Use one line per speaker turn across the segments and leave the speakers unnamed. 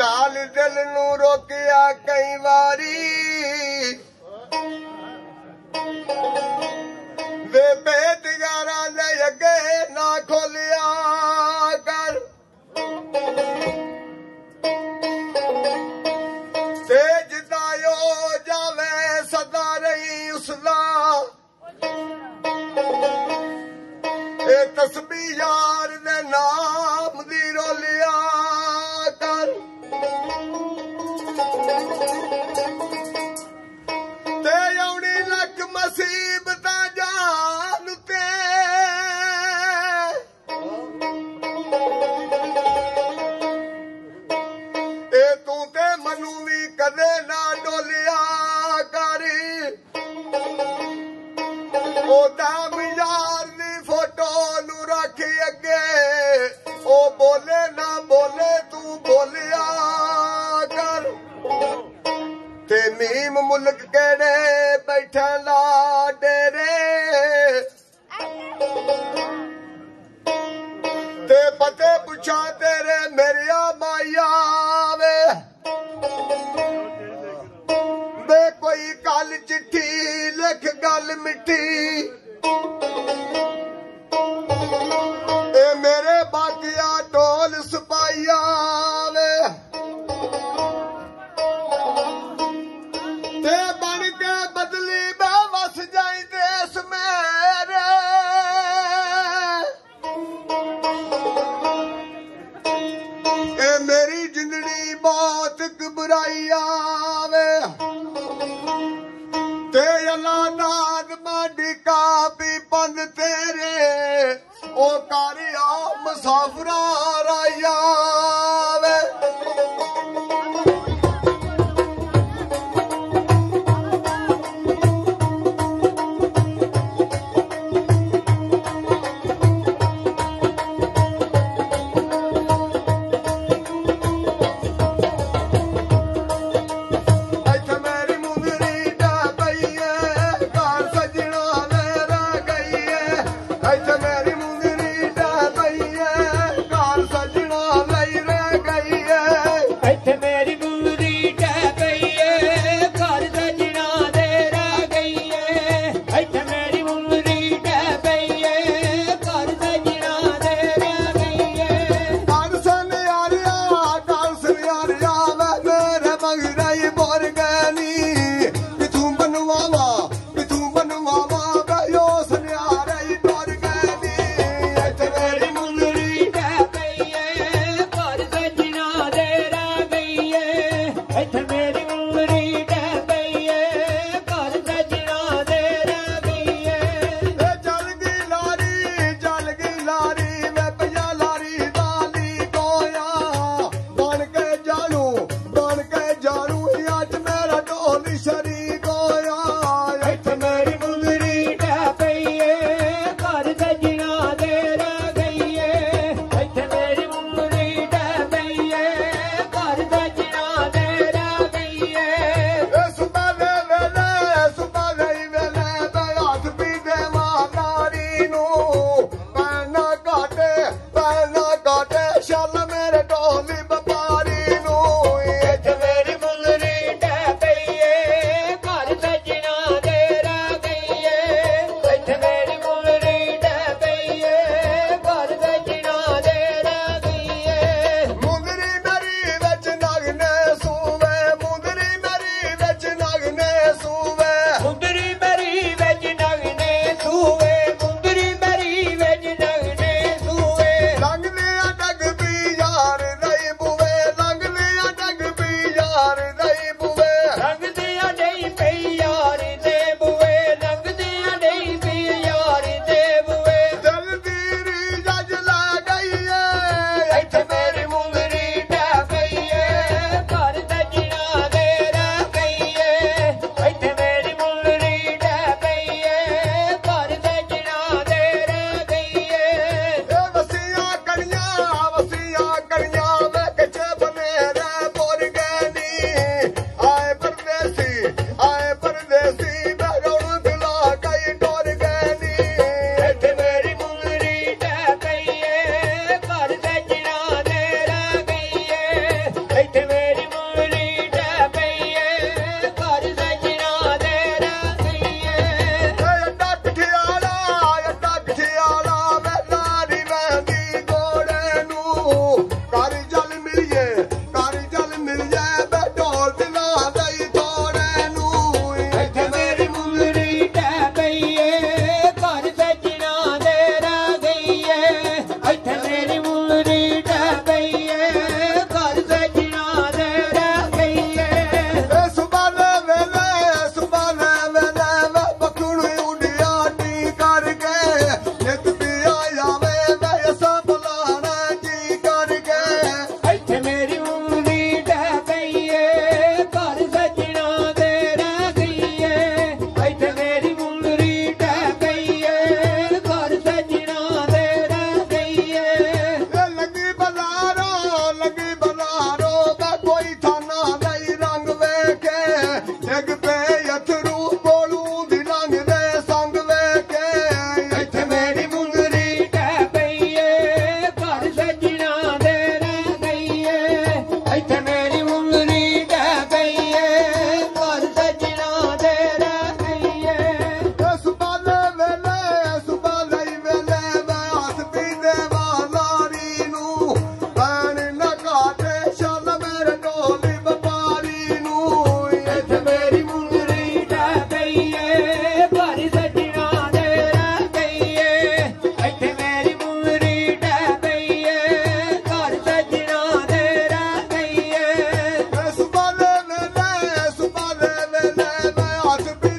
दाल दिलि न रोकिया कई वरी बेदगारा नगे न खोलिया ਤਸਬੀਹ सदा रही ਨਾਮ ਦੀ ਰੋਲਿਆ ਕਿਹੜੇ ਬੈਠਾ ਲਾ ਡੇਰੇ? ਤੇ ਪਤੇ ਪੁੱਛਾ ਤੇਰੇ ਮੇਰਿਆ ਮਾਇਆ ਵੇ। ਬੇ ਕੋਈ ਗੱਲ ਚਿੱਠੀ ਲਿਖ ਗੱਲ ਮਿੱਠੀ। ਮਸਤਕ ਬੁਰਾਈ ਆਵੇ। ਤੇ ਅੱਲਾ ਨਾਦ ਮਾਡੀ ਕਾਪੀ ਪੰਦ ਤੇਰੇ। ਉਹ ਕਾਰਿਆ ਮੁਸਾਫਰਾਂ ਰਾਇਆ रे to be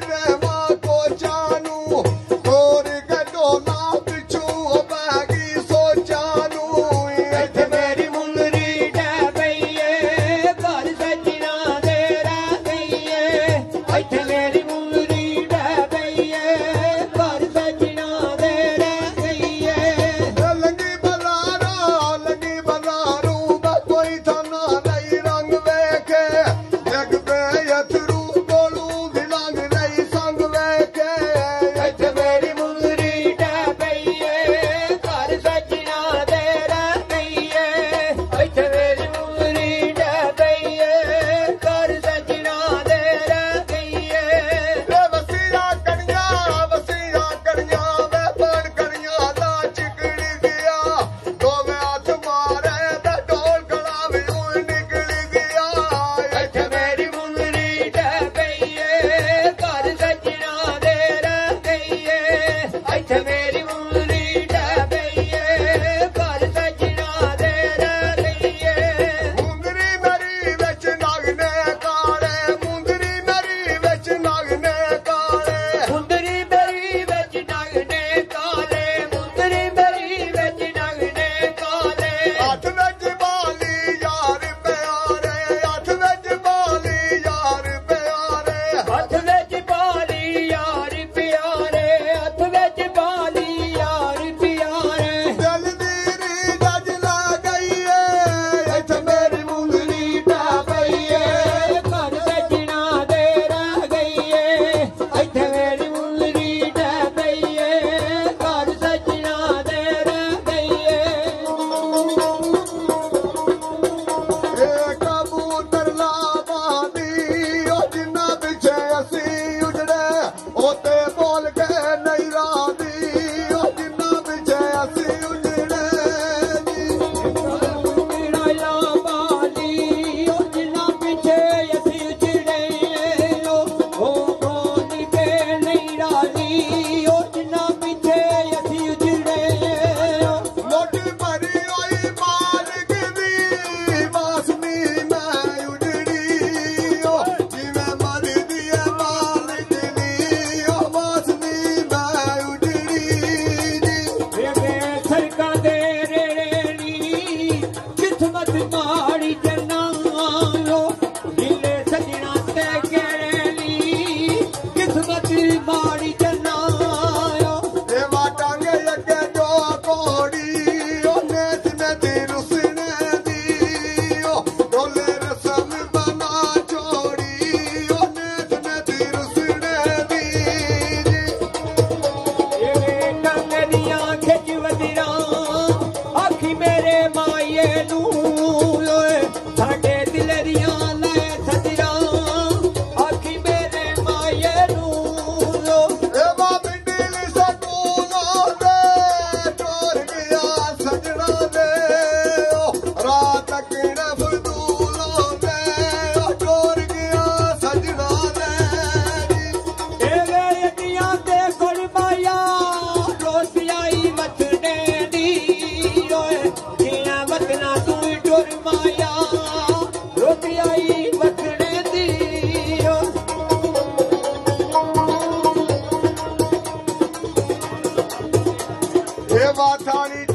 Everton